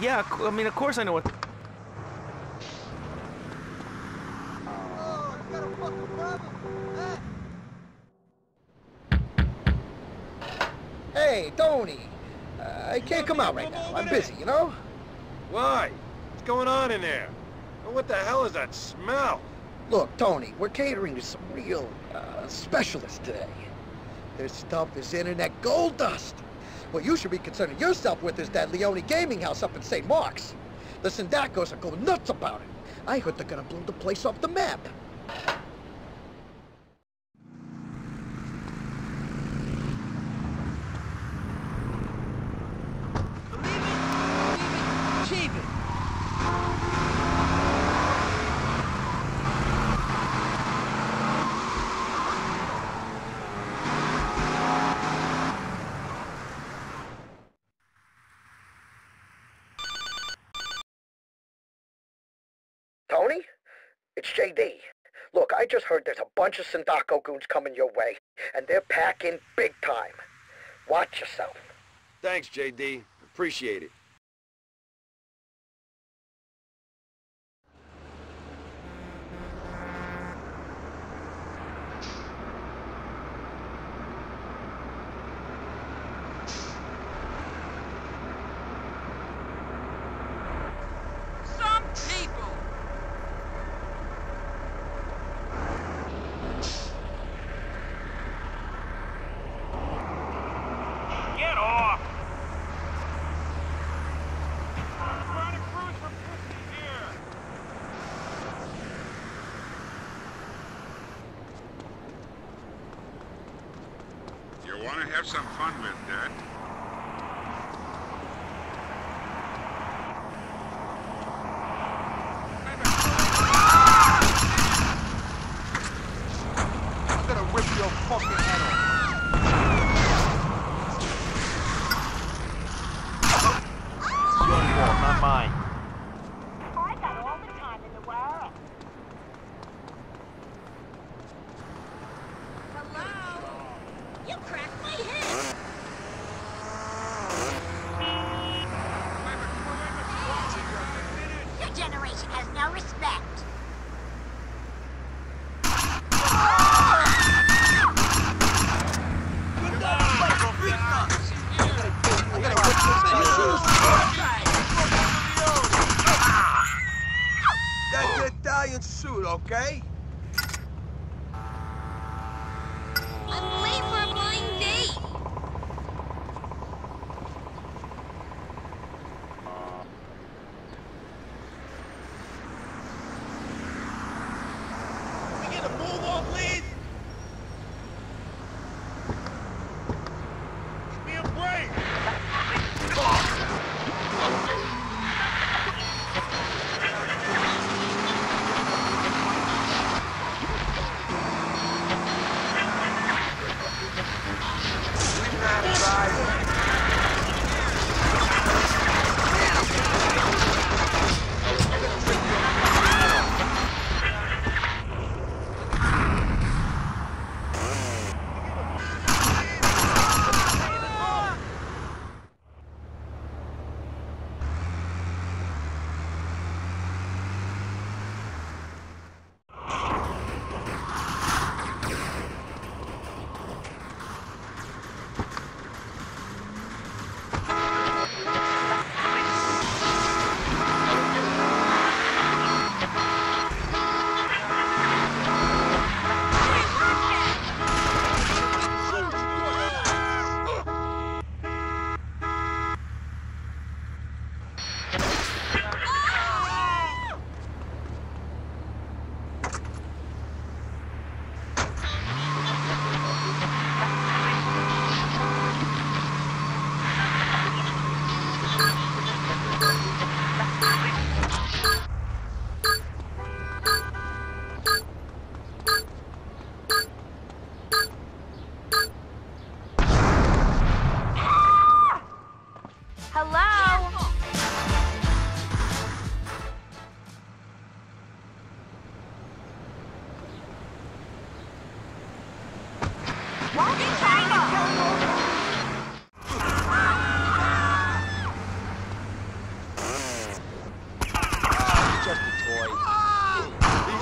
Yeah, I mean, of course I know what. Hey, Tony. Uh, I can't come out right now. I'm busy, you know? Why? What's going on in there? What the hell is that smell? Look, Tony, we're catering to some real uh, specialists today. This stuff is internet gold dust. What you should be concerning yourself with is that Leone Gaming House up in St. Mark's. The Sindacos are going nuts about it. I heard they're gonna blow the place off the map. Achieve it. Tony? It's JD. Look, I just heard there's a bunch of Sindaco goons coming your way, and they're packing big time. Watch yourself. Thanks, JD. Appreciate it. You want to have some fun with that? I'm gonna rip your fucking head off. Your fault, not mine. I got all the time in the world. Hello? You cracked my head. Your generation has no respect. That's suit, okay?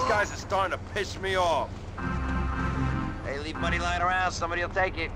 guys are starting to piss me off. Hey, leave money lying around. Somebody will take it.